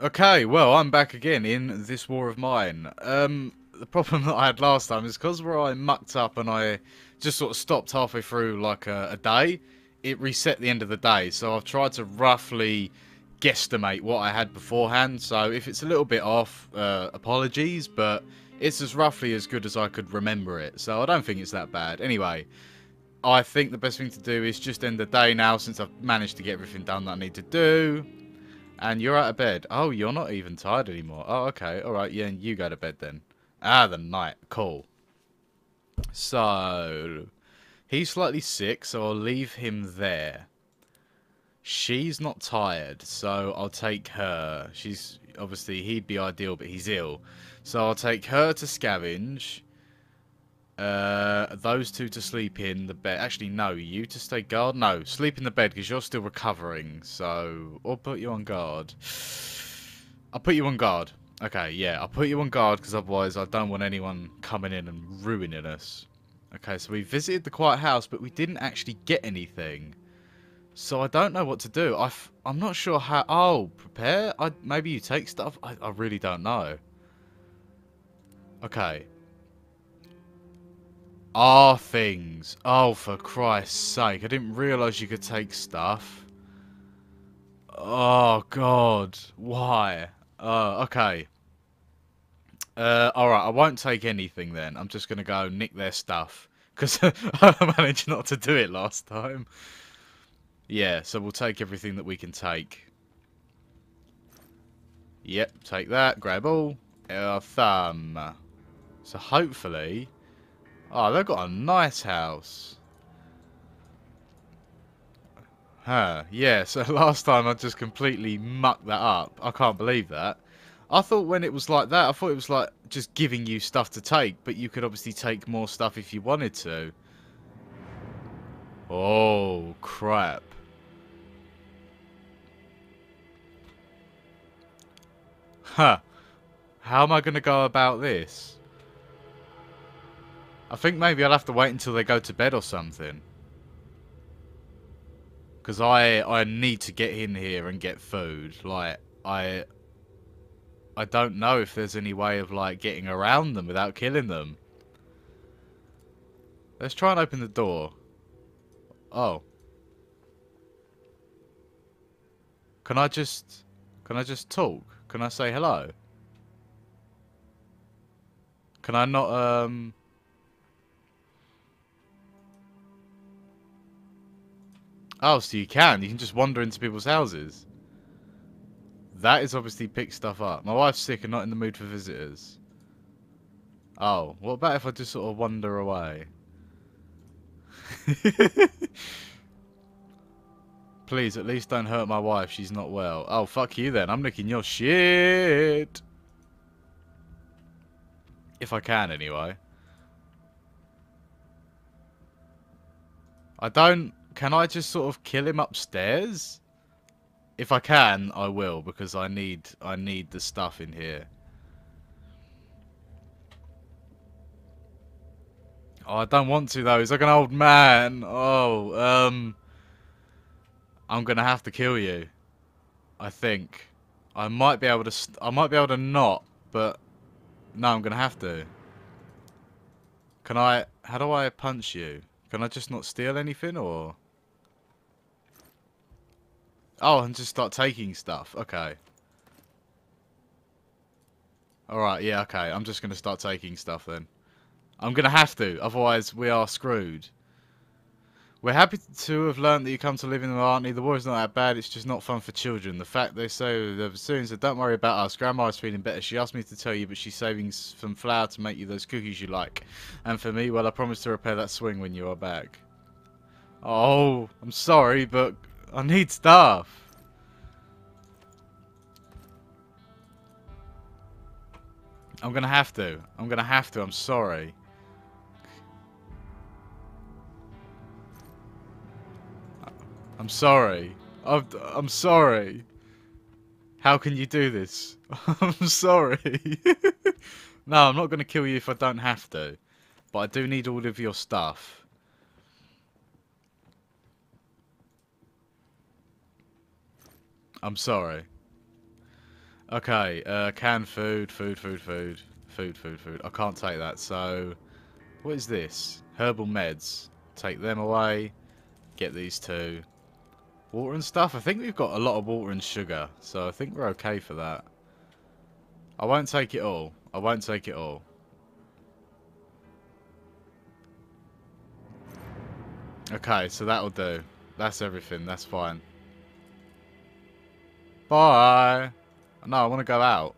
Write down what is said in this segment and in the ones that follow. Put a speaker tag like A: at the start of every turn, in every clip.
A: Okay, well, I'm back again in this war of mine. Um, the problem that I had last time is because where I mucked up and I just sort of stopped halfway through like a, a day, it reset the end of the day. So I've tried to roughly guesstimate what I had beforehand. So if it's a little bit off, uh, apologies, but it's as roughly as good as I could remember it. So I don't think it's that bad. Anyway, I think the best thing to do is just end the day now since I've managed to get everything done that I need to do. And you're out of bed. Oh, you're not even tired anymore. Oh, okay. All right. Yeah, and you go to bed then. Ah, the night. Cool. So, he's slightly sick, so I'll leave him there. She's not tired, so I'll take her. She's obviously he'd be ideal, but he's ill, so I'll take her to scavenge. Uh, those two to sleep in the bed. Actually, no, you to stay guard. No, sleep in the bed because you're still recovering. So, I'll put you on guard. I'll put you on guard. Okay, yeah, I'll put you on guard because otherwise I don't want anyone coming in and ruining us. Okay, so we visited the quiet house, but we didn't actually get anything. So I don't know what to do. I I'm not sure how... Oh, prepare? I, maybe you take stuff? I, I really don't know. Okay. Ah, things. Oh, for Christ's sake. I didn't realise you could take stuff. Oh, God. Why? Uh, okay. Uh, alright, I won't take anything then. I'm just going to go nick their stuff. Because I managed not to do it last time. Yeah, so we'll take everything that we can take. Yep, take that. Grab all. Our thumb. So hopefully... Oh, they've got a nice house. Huh, yeah, so last time I just completely mucked that up. I can't believe that. I thought when it was like that, I thought it was like just giving you stuff to take, but you could obviously take more stuff if you wanted to. Oh, crap. Huh. How am I going to go about this? I think maybe I'll have to wait until they go to bed or something. Because I, I need to get in here and get food. Like, I... I don't know if there's any way of, like, getting around them without killing them. Let's try and open the door. Oh. Can I just... Can I just talk? Can I say hello? Can I not, um... Oh, so you can. You can just wander into people's houses. That is obviously pick stuff up. My wife's sick and not in the mood for visitors. Oh, what about if I just sort of wander away? Please, at least don't hurt my wife. She's not well. Oh, fuck you then. I'm nicking your shit. If I can, anyway. I don't... Can I just sort of kill him upstairs? If I can, I will, because I need I need the stuff in here. Oh, I don't want to though. He's like an old man. Oh, um, I'm gonna have to kill you. I think. I might be able to. I might be able to not, but no, I'm gonna have to. Can I? How do I punch you? Can I just not steal anything, or? Oh, and just start taking stuff. Okay. Alright, yeah, okay. I'm just going to start taking stuff then. I'm going to have to, otherwise we are screwed. We're happy to have learned that you come to live in the Artney. The war is not that bad, it's just not fun for children. The fact they say the soon said, don't worry about us. Grandma is feeling better. She asked me to tell you, but she's saving some flour to make you those cookies you like. And for me, well, I promise to repair that swing when you are back. Oh, I'm sorry, but I need stuff. I'm gonna have to. I'm gonna have to. I'm sorry. I'm sorry. I'm, I'm sorry. How can you do this? I'm sorry. no, I'm not going to kill you if I don't have to. But I do need all of your stuff. I'm sorry. Okay, uh, canned food, food, food, food, food, food, food. I can't take that, so... What is this? Herbal meds. Take them away. Get these two. Water and stuff. I think we've got a lot of water and sugar, so I think we're okay for that. I won't take it all. I won't take it all. Okay, so that'll do. That's everything. That's fine. Bye. No, I want to go out.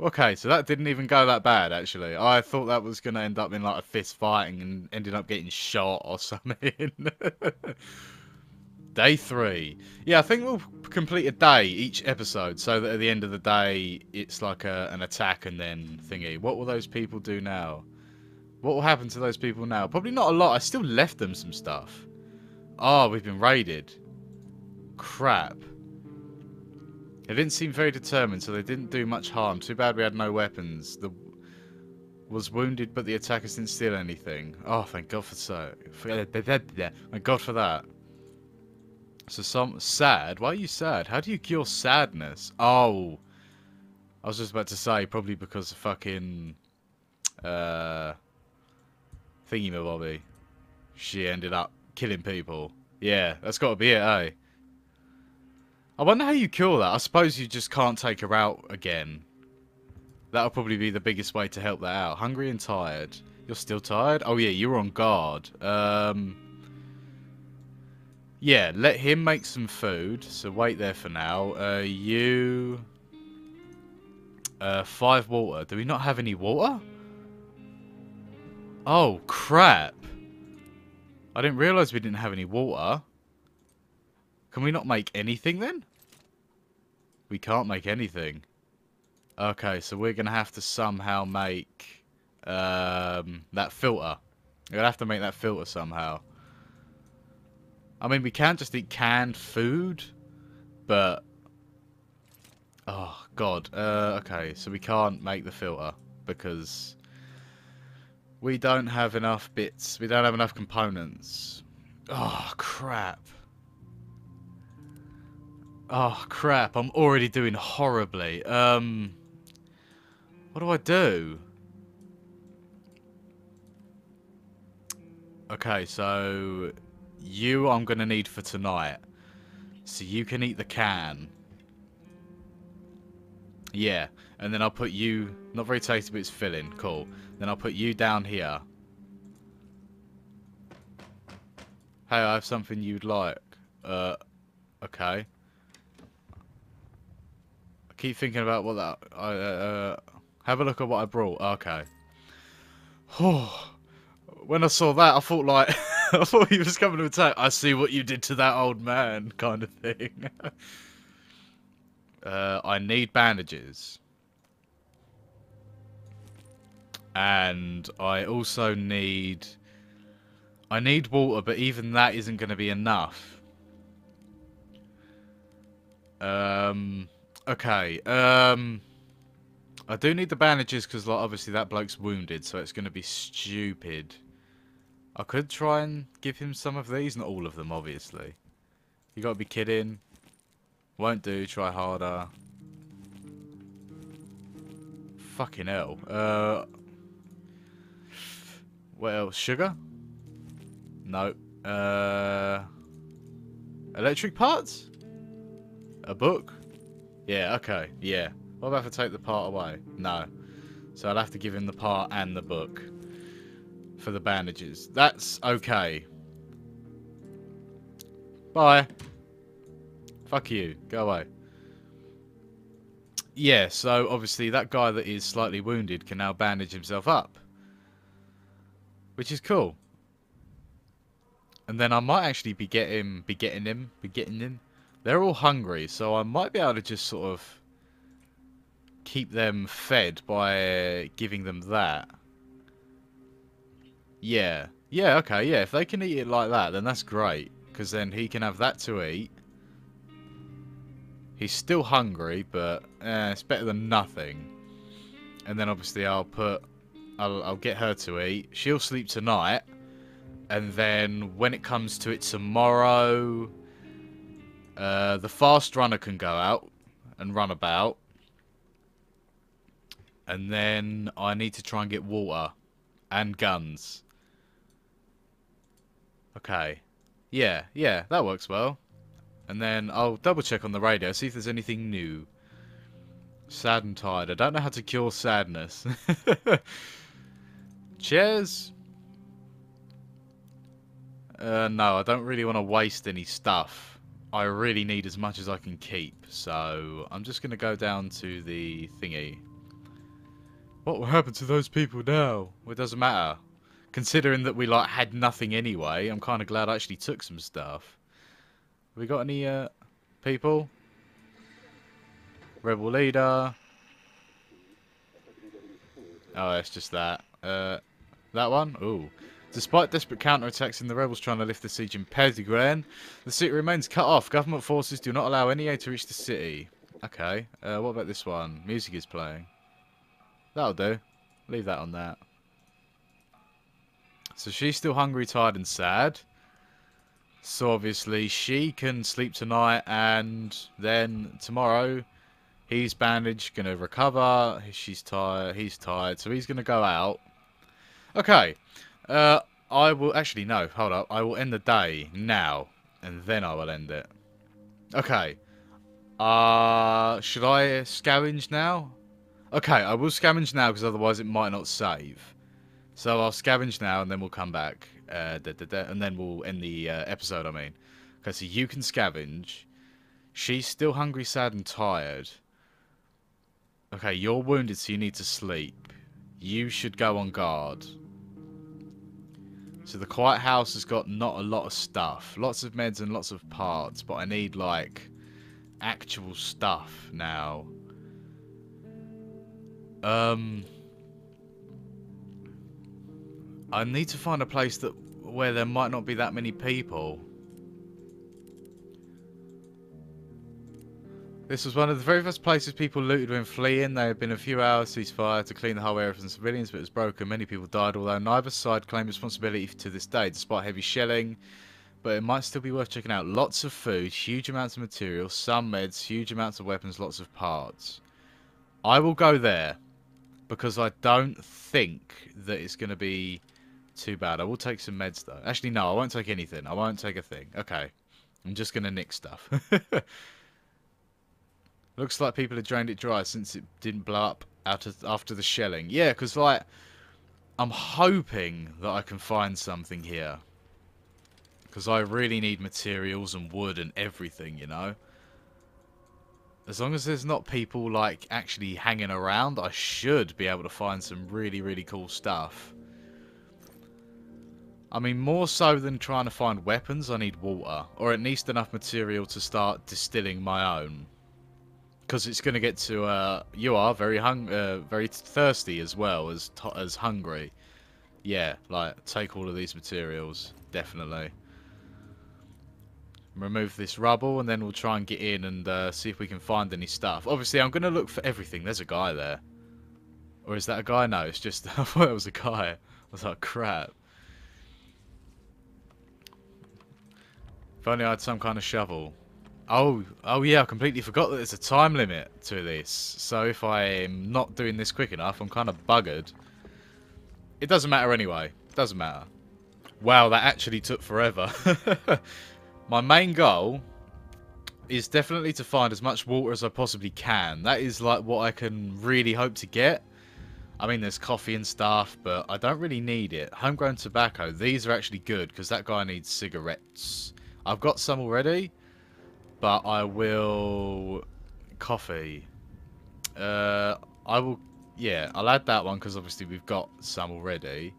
A: Okay, so that didn't even go that bad, actually. I thought that was going to end up in, like, a fist fighting and ended up getting shot or something. day three. Yeah, I think we'll complete a day each episode, so that at the end of the day, it's like a, an attack and then thingy. What will those people do now? What will happen to those people now? Probably not a lot. I still left them some stuff. Oh, we've been raided. Crap. They didn't seem very determined, so they didn't do much harm. Too bad we had no weapons. The was wounded, but the attackers didn't steal anything. Oh, thank God for so. Thank God for that. So some sad. Why are you sad? How do you cure sadness? Oh, I was just about to say probably because of fucking uh thingy Bobby. She ended up killing people. Yeah, that's got to be it, eh? I wonder how you kill that. I suppose you just can't take her out again. That'll probably be the biggest way to help that out. Hungry and tired. You're still tired? Oh yeah, you're on guard. Um, yeah, let him make some food. So wait there for now. Uh, you... Uh, five water. Do we not have any water? Oh, crap. I didn't realise we didn't have any water. Can we not make anything then? We can't make anything. Okay, so we're going to have to somehow make um, that filter. We're going to have to make that filter somehow. I mean, we can't just eat canned food, but... Oh, God. Uh, okay, so we can't make the filter because we don't have enough bits. We don't have enough components. Oh, crap. Oh, crap. I'm already doing horribly. Um, what do I do? Okay, so you I'm going to need for tonight. So you can eat the can. Yeah, and then I'll put you... Not very tasty, but it's filling. Cool. Then I'll put you down here. Hey, I have something you'd like. Uh, okay. Keep thinking about what that... I, uh, have a look at what I brought. Okay. Oh, when I saw that, I thought like... I thought he was coming to attack. I see what you did to that old man, kind of thing. uh, I need bandages. And I also need... I need water, but even that isn't going to be enough. Um, okay. Um, I do need the bandages because, like, obviously that bloke's wounded, so it's going to be stupid. I could try and give him some of these. Not all of them, obviously. You got to be kidding. Won't do. Try harder. Fucking hell. Uh, what else? Sugar? No. Uh, electric parts? A book? Yeah, okay. Yeah. What about if I take the part away? No. So I'll have to give him the part and the book for the bandages. That's okay. Bye. Fuck you. Go away. Yeah, so obviously that guy that is slightly wounded can now bandage himself up. Which is cool. And then I might actually be getting, be getting him, be getting him. They're all hungry, so I might be able to just sort of keep them fed by giving them that. Yeah. Yeah, okay, yeah. If they can eat it like that, then that's great. Because then he can have that to eat. He's still hungry, but eh, it's better than nothing. And then obviously I'll put I'll, I'll get her to eat. She'll sleep tonight. And then when it comes to it tomorrow, Uh, the fast runner can go out and run about. And then I need to try and get water and guns. Okay. Yeah, yeah, that works well. And then I'll double check on the radio, see if there's anything new. Sad and tired. I don't know how to cure sadness. Cheers! Uh, no, I don't really want to waste any stuff. I really need as much as I can keep, so I'm just going to go down to the thingy. What will happen to those people now? Well, it doesn't matter. Considering that we like had nothing anyway, I'm kind of glad I actually took some stuff. Have we got any uh, people? Rebel leader. Oh, it's just that. Uh, that one? Ooh. Despite desperate counterattacks and the rebels trying to lift the siege in Pogoren, the city remains cut off. Government forces do not allow any aid to reach the city. Okay. Uh, what about this one? Music is playing. That'll do. Leave that on that. So she's still hungry, tired, and sad. So obviously she can sleep tonight, and then tomorrow he's bandaged, gonna recover. She's tired. He's tired, so he's gonna go out. Okay. Uh, I will actually no. Hold up. I will end the day now, and then I will end it. Okay. Uh, should I scavenge now? Okay, I will scavenge now because otherwise it might not save. So I'll scavenge now and then we'll come back. Uh, da, da, da, and then we'll end the uh, episode, I mean. Okay, so you can scavenge. She's still hungry, sad, and tired. Okay, you're wounded, so you need to sleep. You should go on guard. So the Quiet House has got not a lot of stuff. Lots of meds and lots of parts, but I need, like, actual stuff now. Um, I need to find a place that where there might not be that many people. This was one of the very first places people looted when fleeing. There had been a few hours ceasefire to clean the whole area from civilians, but it was broken. Many people died, although neither side claimed responsibility to this day, despite heavy shelling. But it might still be worth checking out. Lots of food, huge amounts of material, some meds, huge amounts of weapons, lots of parts. I will go there because I don't think that it's going to be too bad. I will take some meds though. Actually, no, I won't take anything. I won't take a thing. Okay. I'm just going to nick stuff. Looks like people have drained it dry since it didn't blow up out of, after the shelling. Yeah, because like, I'm hoping that I can find something here. Because I really need materials and wood and everything, you know. As long as there's not people, like, actually hanging around, I should be able to find some really, really cool stuff. I mean, more so than trying to find weapons, I need water. Or at least enough material to start distilling my own. Because it's going to get to, uh, you are very hung, uh, very thirsty as well as, as hungry. Yeah, like, take all of these materials, definitely remove this rubble, and then we'll try and get in and uh, see if we can find any stuff. Obviously, I'm going to look for everything. There's a guy there. Or is that a guy? No, it's just... I thought it was a guy. I was like, crap. If only I had some kind of shovel. Oh, oh yeah, I completely forgot that there's a time limit to this. So if I'm not doing this quick enough, I'm kind of buggered. It doesn't matter anyway. It doesn't matter. Wow, that actually took forever. My main goal is definitely to find as much water as I possibly can. That is like what I can really hope to get. I mean, there's coffee and stuff, but I don't really need it. Homegrown tobacco, these are actually good because that guy needs cigarettes. I've got some already, but I will... Coffee. Uh, I will... Yeah, I'll add that one because obviously we've got some already.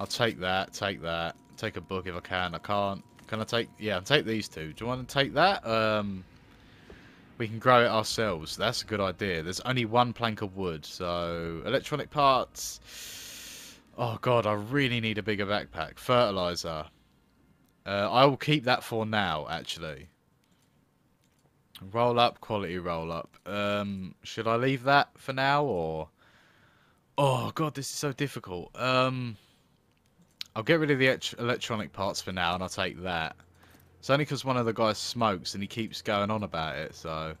A: I'll take that, take that, take a book if I can. I can't. Can I take... Yeah, I'll take these two. Do you want to take that? Um, we can grow it ourselves. That's a good idea. There's only one plank of wood, so... Electronic parts... Oh, God, I really need a bigger backpack. Fertilizer. Uh, I will keep that for now, actually. Roll up, quality roll up. Um, should I leave that for now, or... Oh, God, this is so difficult. Um... I'll get rid of the electronic parts for now, and I'll take that. It's only because one of the guys smokes and he keeps going on about it, so...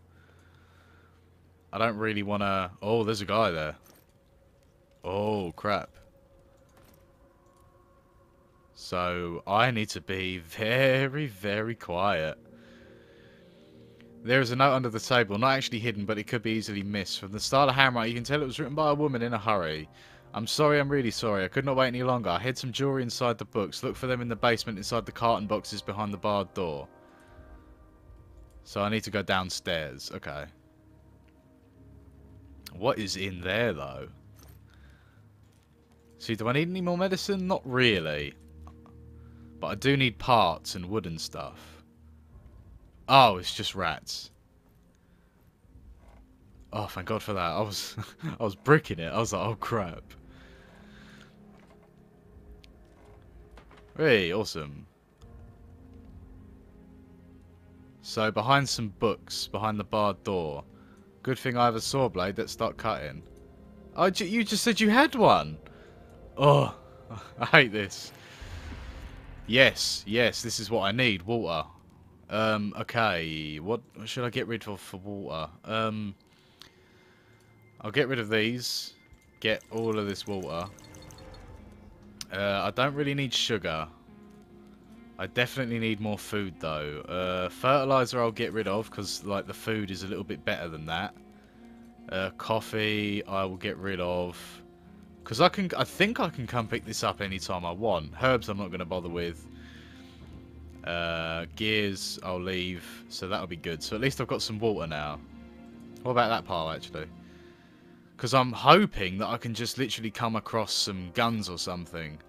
A: I don't really want to... Oh, there's a guy there. Oh, crap. So, I need to be very, very quiet. There is a note under the table, not actually hidden, but it could be easily missed. From the start of Hammer, you can tell it was written by a woman in a hurry. I'm sorry, I'm really sorry. I could not wait any longer. I hid some jewellery inside the books. Look for them in the basement inside the carton boxes behind the barred door. So I need to go downstairs. Okay. What is in there, though? See, do I need any more medicine? Not really. But I do need parts and wood and stuff. Oh, it's just rats. Oh, thank God for that. I was, I was bricking it. I was like, oh crap. Hey, awesome. So behind some books, behind the barred door. Good thing I have a saw blade. Let's start cutting. Oh, you just said you had one. Oh, I hate this. Yes, yes, this is what I need. Water. Um, okay, what should I get rid of for water? Um, I'll get rid of these. Get all of this water. Uh, I don't really need sugar. I definitely need more food though. Uh, fertilizer I'll get rid of because like the food is a little bit better than that. Uh, coffee I will get rid of because I can. I think I can come pick this up anytime I want. Herbs I'm not going to bother with. Uh, gears, I'll leave. So that'll be good. So at least I've got some water now. What about that pile, actually? Because I'm hoping that I can just literally come across some guns or something.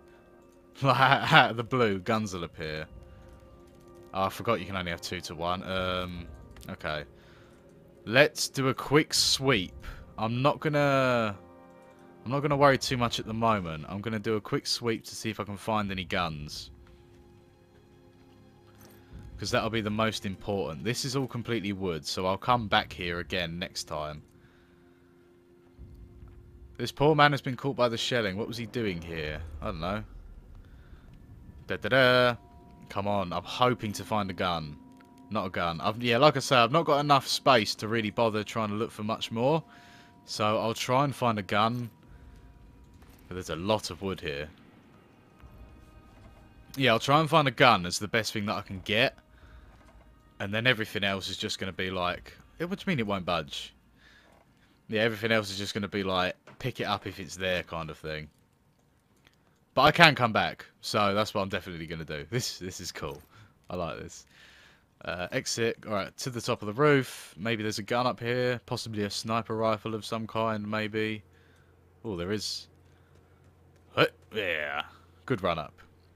A: Like, out of the blue, guns will appear. Oh, I forgot you can only have two to one. Um, okay. Let's do a quick sweep. I'm not gonna... I'm not gonna worry too much at the moment. I'm gonna do a quick sweep to see if I can find any guns. Because that'll be the most important. This is all completely wood, so I'll come back here again next time. This poor man has been caught by the shelling. What was he doing here? I don't know. Da da da. Come on, I'm hoping to find a gun. Not a gun. I've, yeah, like I say, I've not got enough space to really bother trying to look for much more. So I'll try and find a gun. But there's a lot of wood here. Yeah, I'll try and find a gun as the best thing that I can get. And then everything else is just going to be like... What do you mean it won't budge? Yeah, everything else is just going to be like, pick it up if it's there kind of thing. But I can come back, so that's what I'm definitely going to do. This this is cool. I like this. Uh, exit, alright, to the top of the roof. Maybe there's a gun up here. Possibly a sniper rifle of some kind, maybe. Oh, there is. Yeah, good run up.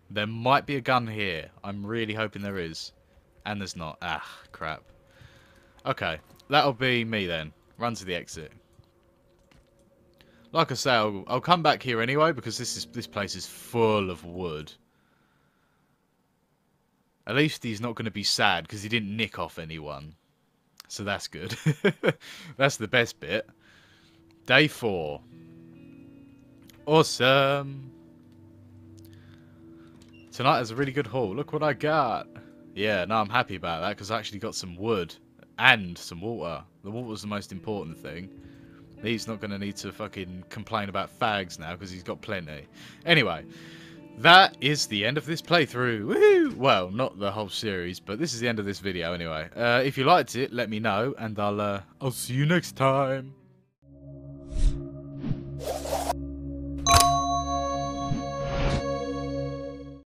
A: There might be a gun here. I'm really hoping there is. And there's not. Ah, crap. Okay, that'll be me then. Run to the exit. Like I say, I'll, I'll come back here anyway because this is this place is full of wood. At least he's not going to be sad because he didn't nick off anyone. So that's good. that's the best bit. Day four. Awesome. Tonight is a really good haul. Look what I got. Yeah, no, I'm happy about that because I actually got some wood and some water. The water's the most important thing. He's not going to need to fucking complain about fags now because he's got plenty. Anyway, that is the end of this playthrough. Woohoo! Well, not the whole series, but this is the end of this video anyway. Uh, if you liked it, let me know, and I'll uh, I'll see you next time.